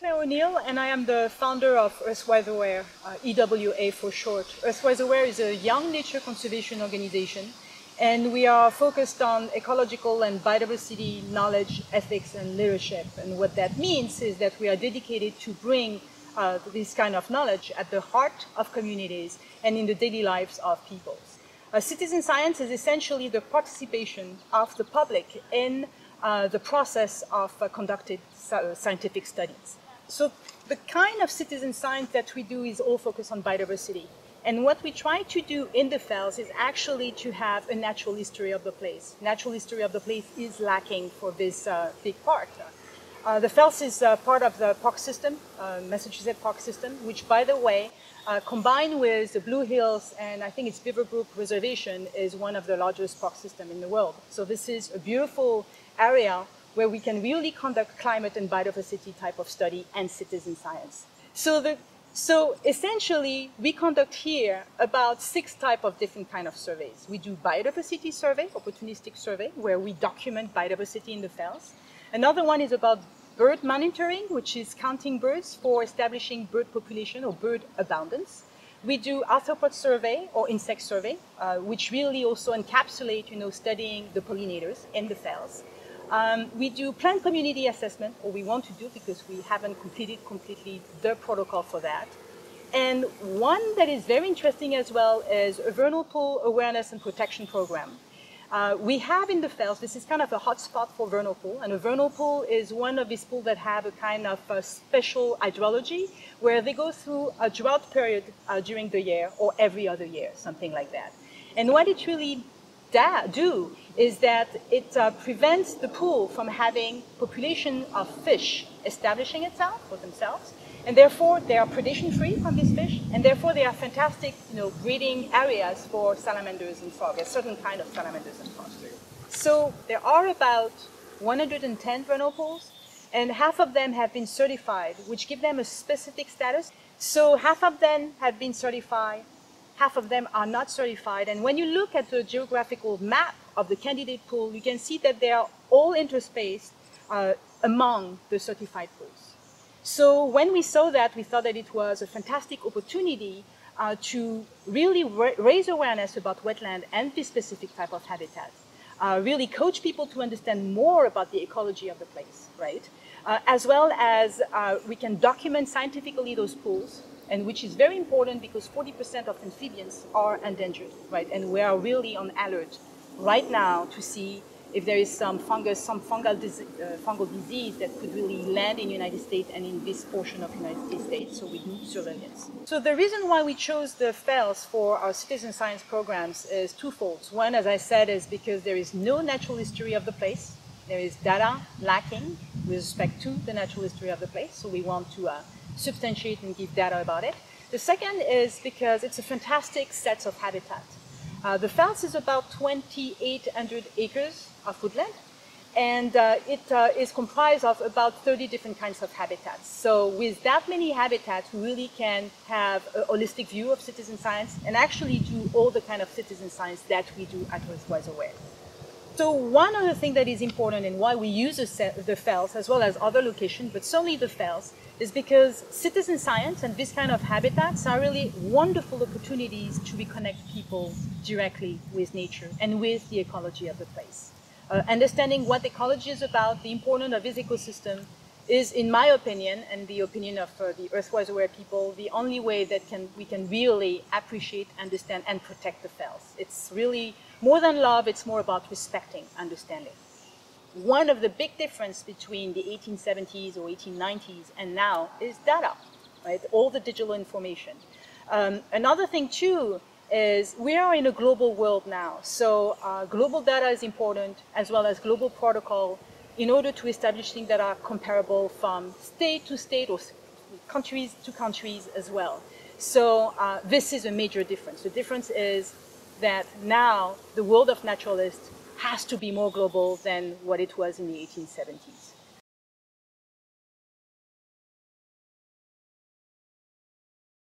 Claire O'Neill, and I am the founder of Earthwise Aware, uh, EWA for short. Earthwise Aware is a young nature conservation organization, and we are focused on ecological and biodiversity knowledge, ethics, and leadership. And what that means is that we are dedicated to bring uh, this kind of knowledge at the heart of communities and in the daily lives of peoples. Uh, citizen science is essentially the participation of the public in uh, the process of uh, conducted scientific studies. So the kind of citizen science that we do is all focused on biodiversity. And what we try to do in the fells is actually to have a natural history of the place. Natural history of the place is lacking for this uh, big park. Uh, the fells is uh, part of the park system, uh, Massachusetts park system, which by the way, uh, combined with the Blue Hills and I think it's Beaverbrook Reservation is one of the largest park system in the world. So this is a beautiful area where we can really conduct climate and biodiversity type of study and citizen science. So, the, so essentially, we conduct here about six type of different kind of surveys. We do biodiversity survey, opportunistic survey, where we document biodiversity in the fells. Another one is about bird monitoring, which is counting birds for establishing bird population or bird abundance. We do arthropod survey or insect survey, uh, which really also encapsulate, you know, studying the pollinators in the fells. Um, we do plant community assessment, or we want to do because we haven't completed completely the protocol for that. And one that is very interesting as well is a vernal pool awareness and protection program. Uh, we have in the fells, this is kind of a hotspot for vernal pool, and a vernal pool is one of these pools that have a kind of a special hydrology where they go through a drought period uh, during the year or every other year, something like that. And what it really do is that it uh, prevents the pool from having population of fish establishing itself for themselves, and therefore they are predation free from these fish, and therefore they are fantastic, you know, breeding areas for salamanders and frogs, a certain kind of salamanders and frogs. So there are about 110 vernal pools, and half of them have been certified, which give them a specific status. So half of them have been certified half of them are not certified. And when you look at the geographical map of the candidate pool, you can see that they are all interspaced uh, among the certified pools. So when we saw that, we thought that it was a fantastic opportunity uh, to really ra raise awareness about wetland and this specific type of habitat. Uh, really coach people to understand more about the ecology of the place, right? Uh, as well as uh, we can document scientifically those pools and which is very important because 40% of amphibians are endangered, right? And we are really on alert right now to see if there is some fungus, some fungal, uh, fungal disease that could really land in the United States and in this portion of the United States, so we do surveillance. So the reason why we chose the fells for our citizen science programs is twofold. One, as I said, is because there is no natural history of the place. There is data lacking with respect to the natural history of the place, so we want to uh, substantiate and give data about it. The second is because it's a fantastic set of habitat. Uh, the fells is about 2,800 acres of woodland, and uh, it uh, is comprised of about 30 different kinds of habitats. So with that many habitats, we really can have a holistic view of citizen science and actually do all the kind of citizen science that we do at Earthwise Aware. So one other thing that is important and why we use the fells as well as other locations, but certainly the fells, is because citizen science and this kind of habitats are really wonderful opportunities to reconnect people directly with nature and with the ecology of the place. Uh, understanding what ecology is about, the importance of this ecosystem, is, in my opinion, and the opinion of uh, the Earthwise Aware people, the only way that can, we can really appreciate, understand, and protect the fells. It's really more than love, it's more about respecting understanding. One of the big difference between the 1870s or 1890s and now is data, right? All the digital information. Um, another thing too is we are in a global world now. So uh, global data is important as well as global protocol in order to establish things that are comparable from state to state or countries to countries as well. So uh, this is a major difference. The difference is that now the world of naturalists has to be more global than what it was in the 1870s.